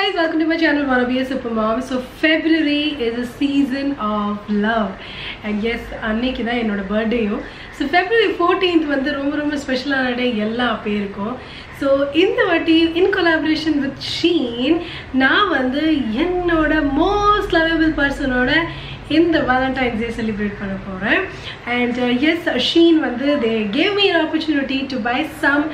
guys, welcome to my channel Wanna Be a Super Mom. So February is a season of love. And yes, அன்னைக்கு தான் என்னோட பர்த்டேயும் so February fourteenth வந்து ரொம்ப ரொம்ப ஸ்பெஷலான டே எல்லா பேருக்கும் ஸோ இந்த வாட்டி இன் கொலாபரேஷன் வித் ஷீன் நான் வந்து என்னோட மோஸ்ட் லவபிள் பர்சனோட இந்த வேலண்டைன்ஸ் டே செலிப்ரேட் பண்ண போகிறேன் அண்ட் எஸ் ஷீன் வந்து they gave me opportunity to buy some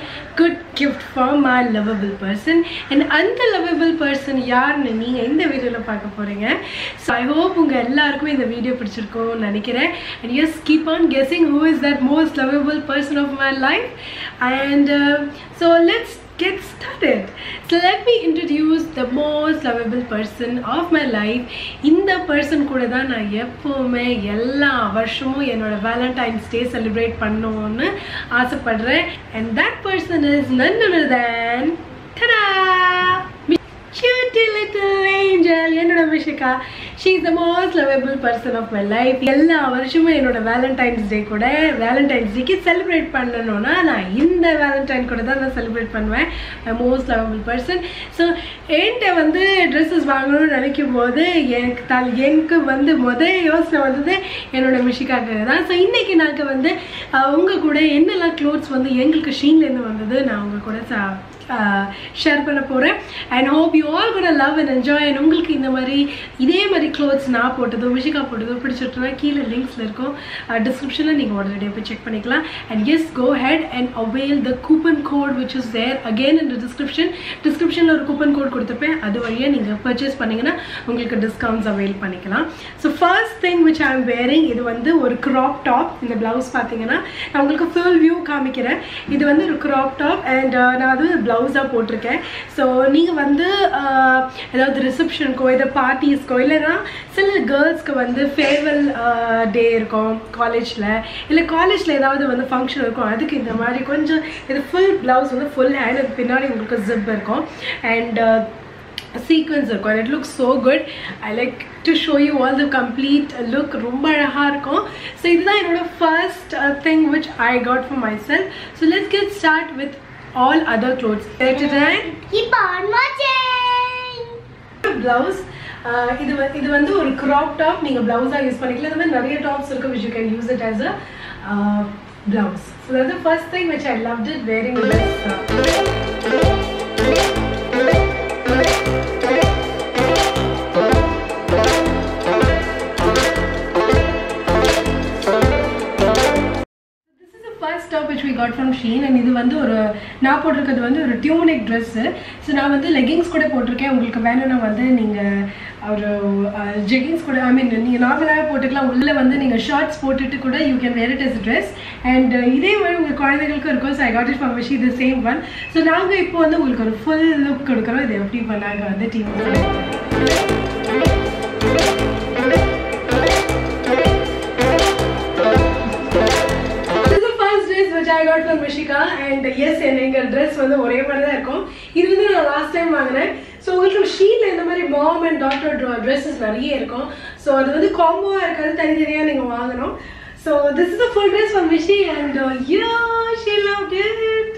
good gift for my lovable person and அந்த லவபிள் பர்சன் யாருன்னு நீங்கள் இந்த வீடியோவில் பார்க்க போகிறீங்க ஸோ ஐ ஹோப் உங்கள் எல்லாருக்கும் இந்த வீடியோ பிடிச்சிருக்கோம்னு நினைக்கிறேன். And yes keep on guessing who is that most lovable person of my life and so let's get started. So let me introduce the most lovable person of my life. இந்த person கூட தான் நான் எப்போவுமே எல்லா வருஷமும் என்னோட Valentine's டே celebrate பண்ணணும்னு ஆசைப்படுறேன் and that person is none other than tada cutie little angel என்னோட Mishika she is the most lovable person of my life எல்லா வருஷமும் என்னோட வேலண்டைன்ஸ் டே கூட வேலண்டைன்ஸ் டேக்கு செலிப்ரேட் பண்ணணும்னா நான் இந்த வேலண்டைன் கூட தான் நான் செலிப்ரேட் பண்ணுவேன். My most lovable person so என்கிட்ட வந்து ட்ரெஸ்ஸஸ் வாங்கணும்னு நினைக்கும் போது எனக்கு தல் எனக்கு வந்து முதல் யோசனை வந்தது என்னோட மிஷிகாக்கு தான். ஸோ இன்றைக்கி நாங்கள் வந்து உங்கள் கூட என்னெல்லாம் க்ளோத்ஸ் வந்து எங்களுக்கு ஷீன்லேருந்து வந்தது நான் உங்கள் கூட சா ஷேர் பண்ண போகிறேன் அண்ட் ஹோப் யூ ஆல் கூட லவ் அண்ட் என்ஜாய் அண்ட் உங்களுக்கு இந்த மாதிரி இதே மாதிரி க்ளோத்ஸ் நான் போட்டதோ மிஷிகா போட்டதோ பிடிச்சிட்டுனா கீழே லிங்க்ஸில் இருக்கும். டிஸ்கிரிப்ஷனில் நீங்கள் உடனடியாக போய் செக் பண்ணிக்கலாம். And yes go ahead and avail the coupon code which is there again இந்த டிஸ்கிரிப்ஷன் டிஸ்கிரிப்ஷனில் ஒரு கூப்பன் கோட் கொடுத்துப்பேன் அது வழியாக நீங்கள் பர்ச்சேஸ் பண்ணிங்கன்னா உங்களுக்கு டிஸ்கவுண்ட்ஸ் அவைல் பண்ணிக்கலாம். So first thing which I am wearing இது வந்து ஒரு க்ராப் டாப் இந்த ப்ளவுஸ் பார்த்தீங்கன்னா நான் உங்களுக்கு ஃபுல் வியூ காமிக்கிறேன். இது வந்து ஒரு க்ராப் டாப் அண்ட் நான் அது ப்ளவுஸாக போட்டிருக்கேன். ஸோ நீங்கள் வந்து ஏதாவது ரிசப்ஷனுக்கோ இல்லை பார்ட்டிஸ்க்கோ இல்லைன்னா சில கேர்ள்ஸ்க்கு வந்து ஃபேர்வெல் டே இருக்கும் காலேஜில் இல்லை காலேஜில் ஏதாவது வந்து ஃபங்க்ஷன் இருக்கும் அதுக்கு இந்த மாதிரி கொஞ்சம் இது ஃபுல் ப்ளவுஸ் வந்து ஃபுல் ஹேண்ட் அது பின்னாடி உங்களுக்கு ஜிப் இருக்கும். அண்ட் சீக்வன்ஸ் இருக்கும். And it look so good I like to show you all the complete look ரொம்ப அழகாக இருக்கும். ஸோ இதுதான் என்னோட first thing which I got for my self so let's get start with all other clothes. Keep on watching. blouse. இது இது வந்து ஒரு crop top நீங்க பிளவுஸா யூஸ் பண்ணிக்கலாம் இந்த மாதிரி நிறைய டாப்ஸ் இருக்கு which you can use it as a uh, blouse. So that's the first thing which I loved it from Shein and இது வந்து ஒரு நான் போட்டிருக்கிறது வந்து ஒரு டியூனிக் ட்ரெஸ்ஸு ஸோ நான் வந்து லெகிங்ஸ் கூட போட்டிருக்கேன். உங்களுக்கு வேணும்னா வந்து நீங்கள் ஒரு ஜெகிங்ஸ் கூட ஐ மீன் நீங்கள் நார்மலாக போட்டுக்கலாம். உள்ளே வந்து நீங்கள் ஷார்ட்ஸ் போட்டுட்டு கூட you can wear it is dress and இதே மாதிரி உங்கள் குழந்தைகளுக்கும் இருக்கும். So I got it for Mishi இது சேம் ஒன் ஸோ நாங்கள் இப்போ வந்து உங்களுக்கு ஒரு ஃபுல் லுக் கொடுக்குறோம். இது எப்படி பண்ணாங்க வந்து team I got from Mishika and yes yes dress வந்து ஒரே மாதிரி தான் இருக்கும். இது வந்து நான் லாஸ்ட் டைம் வாங்கினேன். ஸோ உங்களுக்கு ஷீலில் இந்த மாதிரி மாம் அண்ட் டாக்டர் ட்ரெஸ்ஸஸ் நிறைய இருக்கும். ஸோ அது வந்து காம்போவாக இருக்காது தனித்தனியாக நீங்கள் வாங்கணும். So this is a full dress for Mishi and yo she love it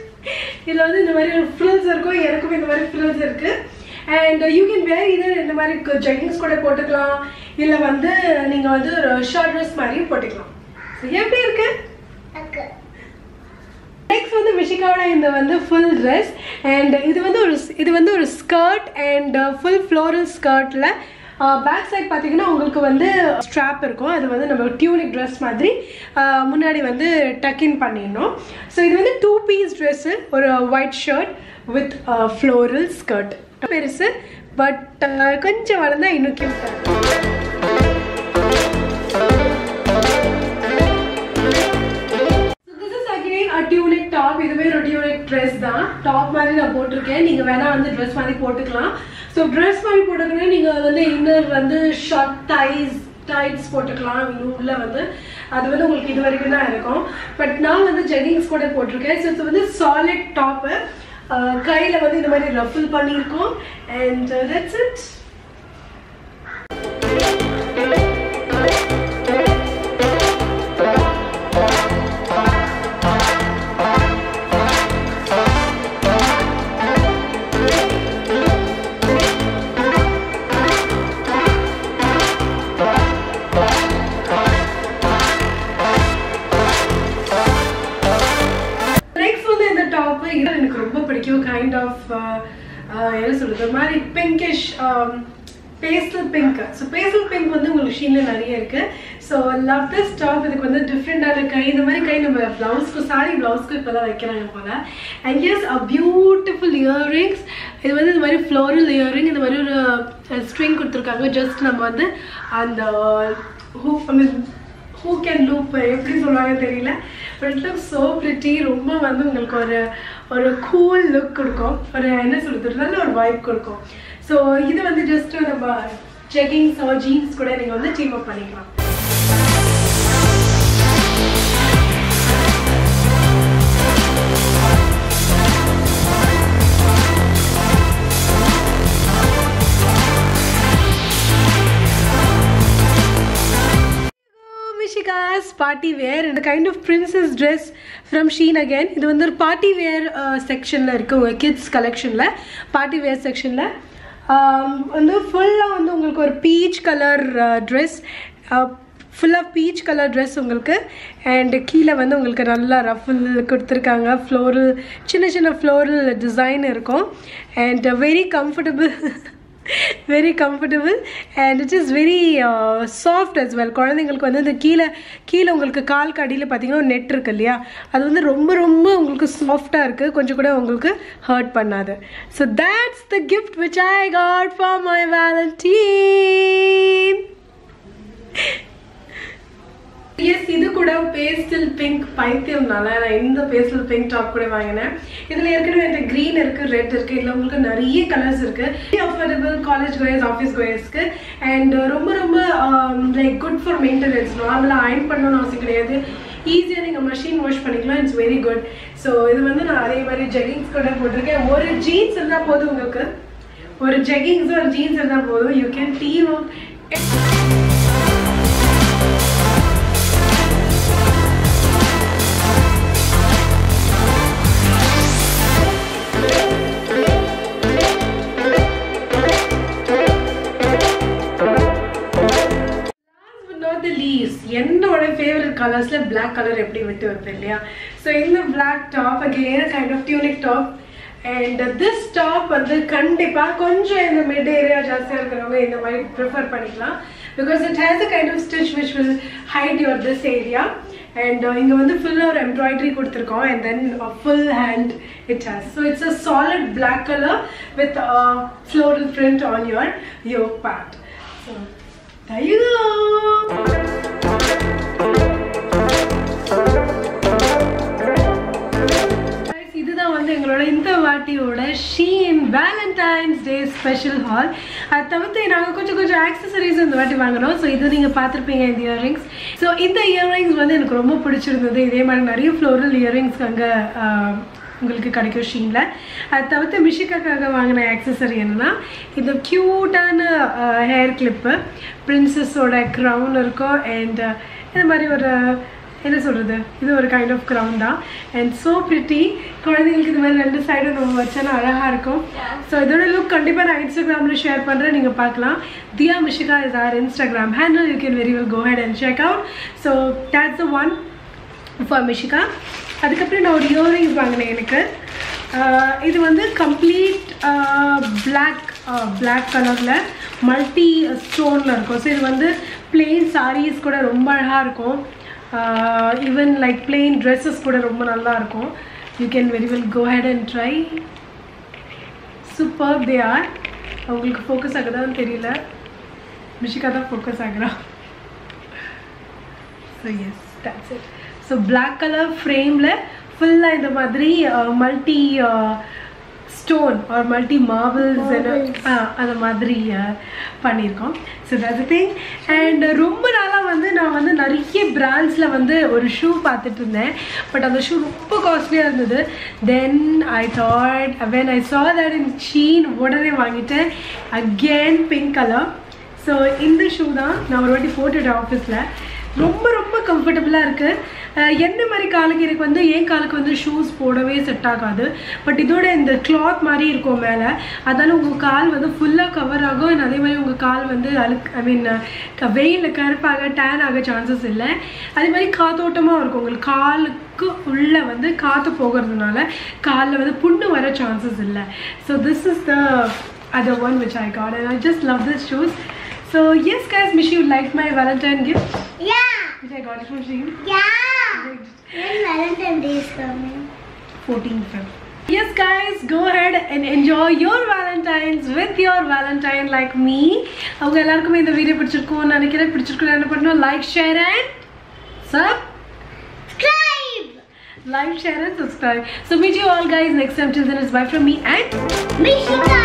இதில் வந்து இந்த மாதிரி ஒரு ஃப்ரில்ஸ் இருக்கும். எனக்கும் இந்த மாதிரி ஃப்ரில்ஸ் இருக்குது அண்ட் யூ கேன் வேர் இதர் இந்த மாதிரி ஜெகிங்ஸ் கூட போட்டுக்கலாம். இல்லை வந்து நீங்கள் வந்து ஒரு ஷார்ட் ட்ரெஸ் மாதிரியும் போட்டுக்கலாம். ஸோ எப்படி இருக்குது நெக்ஸ்ட் மிஷிகாவோட இந்த வந்து ஃபுல் ட்ரெஸ் அண்ட் இது வந்து ஒரு இது வந்து ஒரு ஸ்கர்ட் அண்ட் ஃபுல் ஃப்ளோரல் ஸ்கர்ட்டில் பேக் சைட் பார்த்தீங்கன்னா உங்களுக்கு வந்து ஸ்ட்ராப் இருக்கும். அது வந்து நம்ம டியூனிக் ட்ரெஸ் மாதிரி uh, முன்னாடி வந்து டக்கின் பண்ணிடணும். ஸோ இது வந்து டூ பீஸ் ட்ரெஸ்ஸு ஒரு white shirt with floral skirt பெருசு பட் uh, கொஞ்சம் வளர்ந்தா இன்னும் கியூட்டாக டாப் இதுவே ஒரு ட்ரெஸ் தான். டாப் மாதிரி நான் போட்டிருக்கேன். நீங்கள் வேணால் வந்து ட்ரெஸ் மாதிரி போட்டுக்கலாம். ஸோ ட்ரெஸ் மாதிரி போட்டுக்கணும் நீங்கள் வந்து இன்னர் வந்து ஷார்ட் டைஸ் டைட்ஸ் போட்டுக்கலாம். உள்ள வந்து. அது வந்து உங்களுக்கு இது வரைக்கும் தான் இருக்கும். பட் நான் வந்து ஜெகிங்ஸ் கூட போட்டிருக்கேன். ஸோ இது வந்து சாலிட் டாப்பு கையில் வந்து இந்த மாதிரி ரஃபில் பண்ணியிருக்கோம். அண்ட் தட்ஸ் இட் என்ன ஒரு மாதிரி pinkish pastel pink so pastel pink வந்து உங்களுக்கு ஷீனில் நிறைய இருக்கு. ஸோ லவ் திஸ் டாப் இதுக்கு வந்து டிஃப்ரெண்டான கை. இந்த மாதிரி கை நம்ம பிளவுஸ்க்கு சாரி பிளவுஸ்க்கு இப்போதான் வைக்கிறாங்க போல. And yes a beautiful earrings இது வந்து இந்த மாதிரி ஃப்ளோரல் இயரிங் இந்த மாதிரி ஒரு uh, ஸ்ட்ரிங் கொடுத்துருக்காங்க. ஜஸ்ட் நம்ம வந்து அந்த who I mean who can loop எப்படி சொல்லுவாங்க தெரியல. But it look so pretty ரொம்ப வந்து உங்களுக்கு ஒரு ஒரு கூல் லுக் கொடுக்கும். ஒரு என்ன சொல்கிறது நல்ல ஒரு வைப் கொடுக்கும். ஸோ இது வந்து ஜஸ்ட் நம்ம ஜெகிங்ஸ் ஜீன்ஸ் கூட நீங்கள் வந்து டீம் அப் பண்ணிக்கலாம். காஸ் பார்ட்டி வேர் இந்த kind of princess dress from Shein again இது வந்து ஒரு பார்ட்டி வேர் செக்ஷனில் இருக்குது உங்கள் கிட்ஸ் கலெக்ஷனில் பார்ட்டி வேர் செக்ஷனில் வந்து ஃபுல்லாக வந்து உங்களுக்கு ஒரு பீச் கலர் ட்ரெஸ் ஃபுல்லாக பீச் கலர் ட்ரெஸ் உங்களுக்கு. அண்ட் கீழே வந்து உங்களுக்கு நல்லா ரஃபில் கொடுத்துருக்காங்க. ஃப்ளோரல் சின்ன சின்ன ஃப்ளோரல் டிசைன் இருக்கும். And very comfortable very comfortable and it is very soft as well குழந்தைங்களுக்கு வந்து இந்த கீழே கீழே உங்களுக்கு கால் கடியில் பார்த்தீங்கன்னா நெட் இருக்கு இல்லையா? அது வந்து ரொம்ப ரொம்ப உங்களுக்கு சாஃப்டாக இருக்குது கொஞ்சம் கூட உங்களுக்கு ஹர்ட் பண்ணாது. So that's the gift which I got for my valentine yes இது கூட பேஸ்டல் பிங்க் பைத்தியம்னால நான் இந்த பேஸ்டல் பிங்க் டாப் கூட வாங்கினேன். இதில் ஏற்கனவே இந்த க்ரீன் இருக்குது ரெட் இருக்குது இதில் உங்களுக்கு நிறைய கலர்ஸ் இருக்குது அஃபோர்டபுள் காலேஜ் கோயர்ஸ் ஆஃபீஸ் கோயர்ஸ்க்கு அண்ட் ரொம்ப ரொம்ப லைக் குட் ஃபார் மெயின்டெனன்ஸ் நார்மலாக அயன் பண்ணணும்னு அவசியம் கிடையாது. ஈஸியாக நீங்கள் மஷின் வாஷ் பண்ணிக்கலாம். இட்ஸ் வெரி குட் ஸோ இது வந்து நான் அதே மாதிரி ஜெகிங்ஸ் கூட போட்டிருக்கேன். ஒரு ஜீன்ஸ் இருந்தால் போதும் உங்களுக்கு. ஒரு ஜெகிங்ஸ் ஒரு ஜீன்ஸ் இருந்தால் போதும். யூ கேன் டீம் not கலர்ஸில் பிளாக் கலர் எப்படி விட்டு வைப்பேன் இல்லையா? ஸோ இந்த black top again kind of tunic top and this top வந்து கண்டிப்பாக கொஞ்சம் இந்த மிட் ஏரியா ஜாஸ்தியாக இருக்கிறவங்க இந்த மாதிரி ப்ரிஃபர் பண்ணிக்கலாம். Because it has a kind of stitch which will hide your this area and இங்கே வந்து ஃபுல்லாக ஒரு எம்ப்ராய்டரி கொடுத்துருக்கோம். And then full hand it has so it's a solid black colour with floral print on your yoke pad so There Shein Valentine's Day special haul அதை தவிர்த்து நாங்கள் கொஞ்சம் கொஞ்சம் ஆக்சசரிஸ் இந்த வாட்டி வாங்கினோம். ஸோ இது நீங்கள் பார்த்துருப்பீங்க இந்த இயரிங்ஸ் ஸோ இந்த இயரிங்ஸ் வந்து எனக்கு ரொம்ப பிடிச்சிருந்தது. இதே மாதிரி நிறைய ஃப்ளோரல் இயரிங்ஸ் அங்கே உங்களுக்கு கிடைக்கும் ஷீனில். அதை தவிர்த்து மிஷிக்காக்காக வாங்கின ஆக்சசரி என்னன்னா இந்த க்யூட்டான ஹேர் கிளிப்பு பிரின்சஸோட க்ரௌன் இருக்கும். அண்ட் இந்த மாதிரி ஒரு என்ன சொல்கிறது இது ஒரு கைண்ட் ஆஃப் க்ரௌண்ட் தான் அண்ட் ஸோ ப்ரிட்டி குழந்தைங்களுக்கு இது மாதிரி ரெண்டு சைடும் நம்ம வச்சோன்னா அழகாக இருக்கும். ஸோ இதோட லுக் கண்டிப்பாக நான் இன்ஸ்டாகிராமில் ஷேர் பண்ணுறேன் நீங்கள் பார்க்கலாம். Diya Mishika is our Instagram handle you can very well go ahead and check out so that's the one for Mishika அதுக்கப்புறம் நான் ஒரு இயரிங்ஸ் வாங்கினேன் எனக்கு. இது வந்து கம்ப்ளீட் பிளாக் பிளாக் கலரில் மல்டி ஸ்டோனில் இருக்கும். ஸோ இது வந்து பிளெயின் சாரீஸ் கூட ரொம்ப அழகாக இருக்கும். ஈவன் லைக் பிளெயின் ட்ரெஸ்ஸஸ் கூட ரொம்ப நல்லா இருக்கும் you can very well go ahead and try super they are அவங்களுக்கு ஃபோக்கஸ் ஆகுதான்னு தெரியல. மிஷிகா தான் focus ஆகுறா. So yes that's it so black colour ஃப்ரேமில் ஃபுல்லாக இந்த மாதிரி uh, multi stone or multi marbles அந்த மாதிரி பண்ணியிருக்கோம். ஸோ தட் திங் அண்ட் ரொம்ப நாளாக வந்து நான் வந்து நிறைய பிராண்ட்ஸில் வந்து ஒரு ஷூ பார்த்துட்டு இருந்தேன். பட் அந்த ஷூ ரொம்ப காஸ்ட்லியாக இருந்தது. தென் I thought when I saw that in Shein உடனே வாங்கிட்டேன். அகேன் பிங்க் கலர் ஸோ இந்த ஷூ தான் நான் ஒரு வாட்டி போட்டுட்டேன் ஆஃபீஸில் ரொம்ப ரொம்ப கம்ஃபர்டபுளாக இருக்குது என்ன மாதிரி காலுக்கு எனக்கு வந்து என் காலுக்கு வந்து ஷூஸ் போடவே செட் ஆகாது? பட் இதோட இந்த கிளாத் மாதிரி இருக்கும் மேலே அதனால உங்கள் கால் வந்து ஃபுல்லாக கவர் ஆகும். And அதே மாதிரி உங்கள் கால் வந்து அழுக்கு ஐ மீன் வெயிலில் கருப்பாக டேன் ஆக சான்சஸ் இல்லை. அதே மாதிரி காத்தோட்டமாக இருக்கும். உங்களுக்கு காலுக்கு உள்ளே வந்து காற்று போகிறதுனால காலில் வந்து புண்ணு வர சான்சஸ் இல்லை. So this is the one which I got and I just love this shoes. So yes guys, Mishi you liked my Valentine gift. Yeah. which I got it from Shein. Yeah. When Valentine's Day is coming. 14th Feb. Yes guys, go ahead and enjoy your Valentines with your Valentine like me. அவங்க எல்லாருக்குமே இந்த video பிடிச்சிருக்கும் நினைக்கிறேன் பிடிச்சிருக்கும் என்ன பண்ணணும் like share and sub Subscribe. like share and subscribe so meet you all guys next time till then it's bye from me and Mishika.